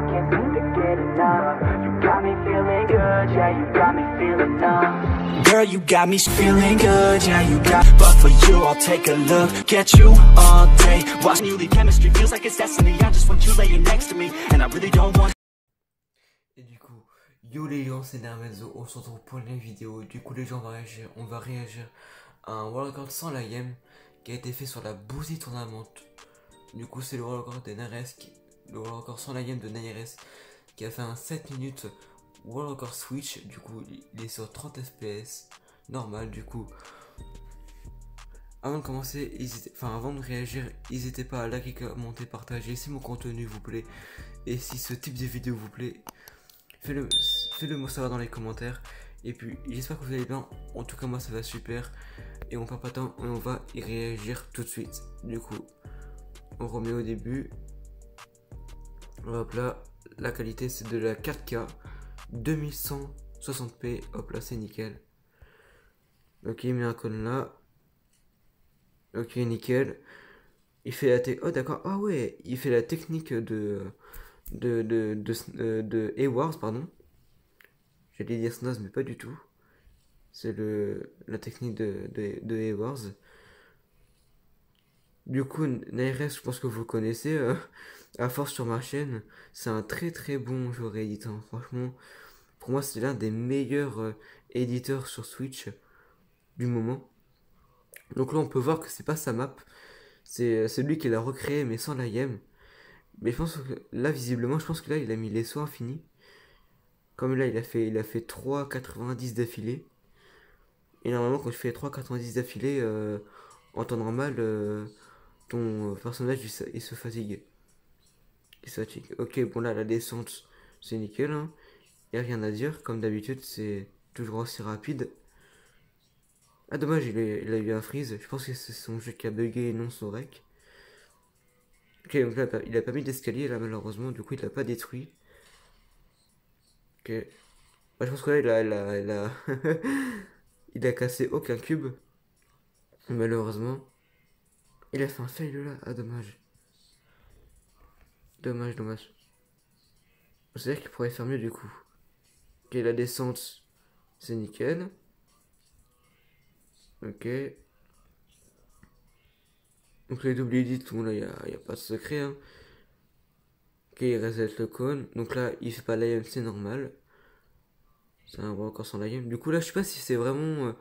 I can't seem to get enough. You got me feeling good, yeah, you got me feeling numb. Girl, you got me feeling good, yeah, you got But for you, I'll take a look Get you all day Watching you leave chemistry feels like it's destiny I just want you laying next to me And I really don't want Et du coup, yo les gens, c'est Nermezo, on se retrouve pour une vidéo. Du coup, les gens vont réagir, on va réagir à un world record sans la game qui a été fait sur la Boozy Tournament. Du coup, c'est le world record de Nares, qui- le world record sans la game de Nares qui a fait un 7 minutes world record switch. Du coup, il est sur 30 fps, normal. Du coup, avant de commencer, enfin avant de réagir, n'hésitez pas à liker, commenter, partager si mon contenu vous plaît et si ce type de vidéo vous plaît. Faites-le faites moi savoir dans les commentaires. Et puis, j'espère que vous allez bien. En tout cas, moi, ça va super. Et on perd pas de temps on va y réagir tout de suite. Du coup, on remet au début. Hop là, la qualité c'est de la 4K 2160p. Hop là, c'est nickel. Ok, il met un cône là. Ok, nickel. Il fait la Oh, d'accord. Ah ouais, il fait la technique de de, de, de, euh, de Hayward, pardon. J'allais dire Snoz, mais pas du tout. C'est le la technique de, de, de Hayward. Du coup, Naires, je pense que vous connaissez. euh, à force sur ma chaîne, c'est un très très bon joueur éditeur. Franchement, pour moi, c'est l'un des meilleurs euh, éditeurs sur Switch du moment. Donc là, on peut voir que c'est pas sa map. C'est c'est lui qui l'a recréé, mais sans la. Mais je pense que là, visiblement, je pense que là, il a mis les sauts infinis. Comme là, il a fait, fait 3,90 d'affilée. Et normalement, quand tu fais 3,90 d'affilée, euh, en temps normal, euh, ton personnage, il se fatigue. Il. Ok, bon là, la descente, c'est nickel. Hein. Y a rien à dire. Comme d'habitude, c'est toujours aussi rapide. Ah, dommage, il a, il a eu un freeze. Je pense que c'est son jeu qui a bugué et non son rec. Ok, donc là, il a pas mis d'escalier là, malheureusement. Du coup, il l'a pas détruit. Ok. Bah, je pense que là, il a, il a, il a, il a cassé aucun cube. Malheureusement. Il a fait un fail là. Ah, dommage. Dommage, dommage. C'est-à-dire qu'il pourrait faire mieux du coup. Ok, la descente, c'est nickel. Ok. Donc les double edits, bon là, il n'y a, pas de secret. Hein. Ok, il reset le cône. Donc là, il fait pas l'IM, c'est normal. C'est un encore sans l'IM. Du coup là, je sais pas si c'est vraiment euh,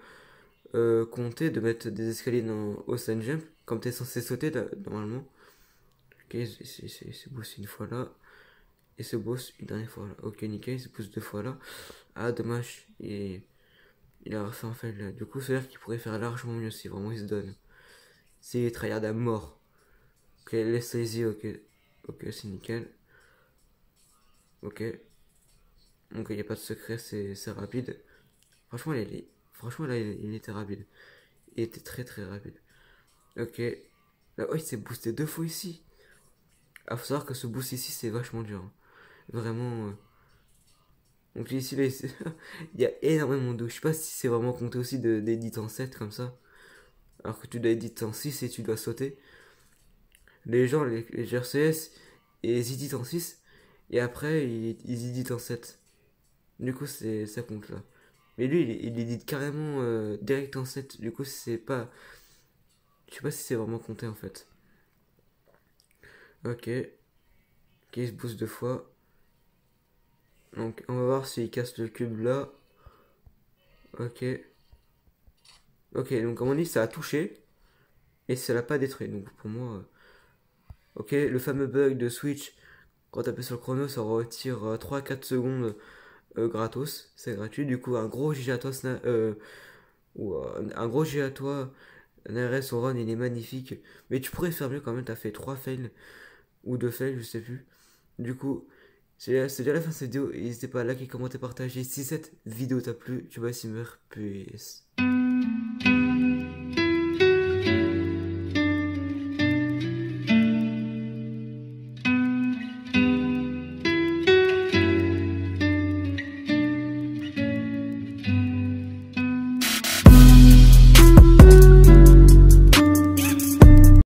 euh, compté de mettre des escaliers dans Ocean Jump, comme t'es censé sauter normalement. Ok, c'est- boss une fois là. Et ce boss une dernière fois là. Ok, nickel, il se pousse deux fois là. Ah, dommage. Il, a refait un fail là. Du coup, c'est-à-dire qu'il pourrait faire largement mieux si vraiment il se donne. C'est tryhard à mort. Ok, laisse easy, ok. Ok, c'est nickel. Ok. Donc il n'y a pas de secret, c'est rapide. Franchement, il est, franchement là, il, était rapide. Il était très très rapide. Ok. Là, oh, il s'est boosté deux fois ici. Ah, faut savoir que ce boost ici, c'est vachement dur. hein. Vraiment. euh. Donc ici, il y a énormément d'eau. Je sais pas si c'est vraiment compté aussi d'édit en 7 comme ça. Alors que tu dois éditer en 6 et tu dois sauter. Les gens, les, les GRCS, ils éditent en 6 et après ils, ils éditent en 7. Du coup, c'est ça compte là. Mais lui, il, il édite carrément euh, direct en 7. Du coup, c'est pas. Je sais pas si c'est vraiment compté en fait. Ok. Ok, il se booste deux fois. Donc, on va voir s'il casse le cube là. Ok. Ok, donc comme on dit, ça a touché. Et ça l'a pas détruit. Donc pour moi. euh, Ok, le fameux bug de Switch. Quand tu appuies sur le chrono, ça retire euh, 3-4 secondes euh, gratos. C'est gratuit. Du coup, un gros euh, ou, euh, un gros toi. NRS au run, il est magnifique. Mais tu pourrais faire mieux quand même. T'as fait 3 fails. Ou 2 fails, je sais plus. Du coup, c'est c'est déjà la fin de cette vidéo. N'hésitez pas à liker, commenter, partager. Si cette vidéo t'a plu, tu vas s'y meurt. Peace.